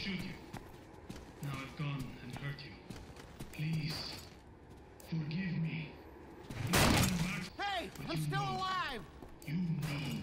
shoot you. Now I've gone and hurt you. Please, forgive me. Please come back. Hey, I'm still know- alive! You know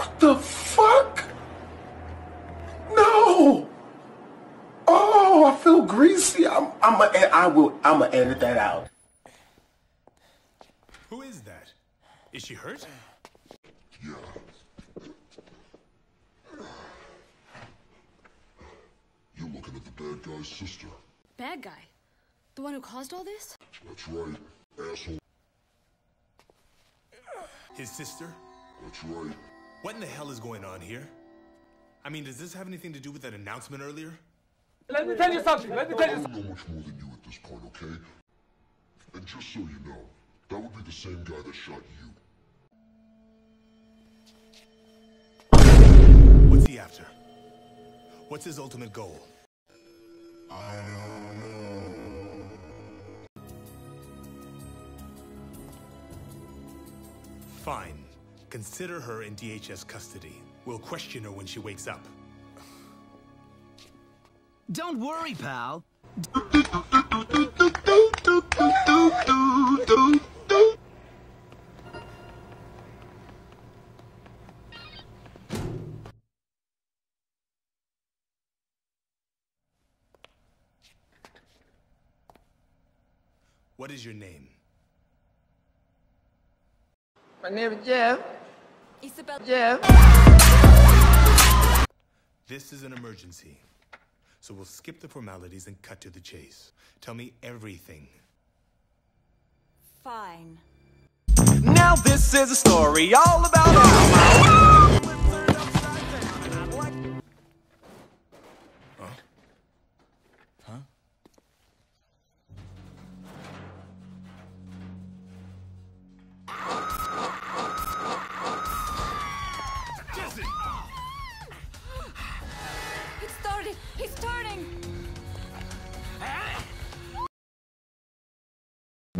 What the fuck? No. Oh, I feel greasy. I'm, I'm a, I will, I'm gonna edit that out. Who is that? Is she hurt? Yeah. You're looking at the bad guy's sister. Bad guy. The one who caused all this? That's right, asshole. His sister? That's right. What in the hell is going on here? I mean, does this have anything to do with that announcement earlier? Let me tell you something. Let me tell you I something. know much more than you at this point, okay? And just so you know, that would be the same guy that shot you. What's he after? What's his ultimate goal? I don't know. Fine. Consider her in DHS custody. We'll question her when she wakes up. Don't worry, pal. What is your name? My name is Jeff. Isabel. Jeff. This is an emergency. So we'll skip the formalities and cut to the chase. Tell me everything. Fine. Now this is a story all about our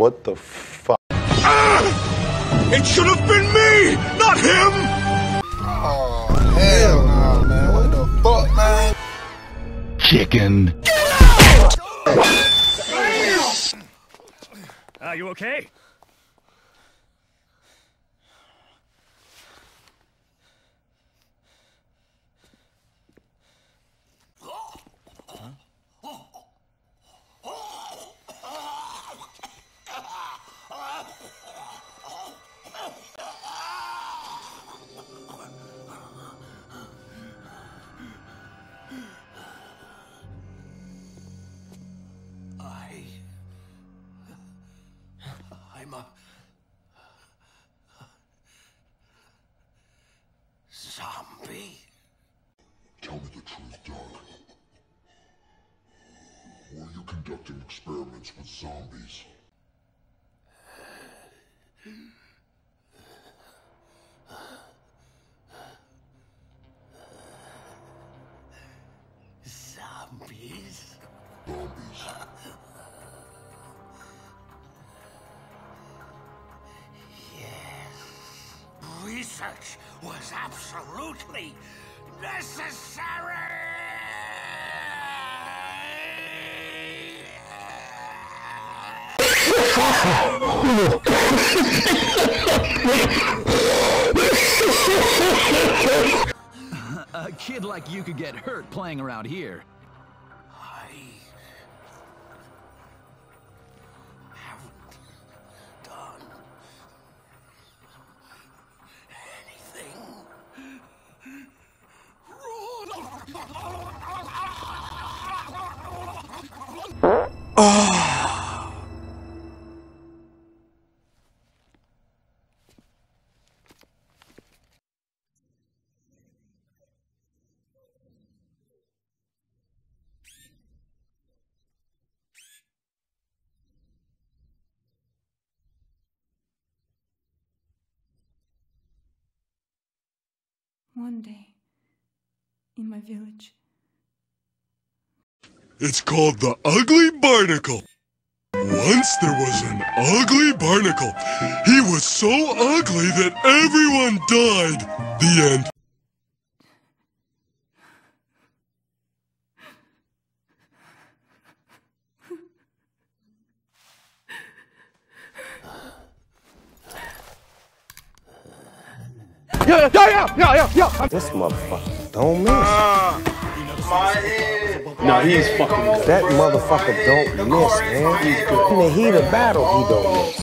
What the fuck? Ah! It should have been me, not him! Oh, hell no, man. What the fuck, man? Chicken. Get out! Are you okay? I'm. Zombie? Tell me the truth, Doug. Were you conducting experiments with? Zombies. Research was absolutely necessary. A kid like you could get hurt playing around here. One day, in my village, It's called the Ugly Barnacle. Once there was an ugly barnacle. He was so ugly that everyone died. The end. Yeah, yeah, yeah, yeah, yeah, yeah. This motherfucker don't miss. Ah, my head. No, he's fucking. That motherfucker don't miss, man. In the heat of battle, he don't miss.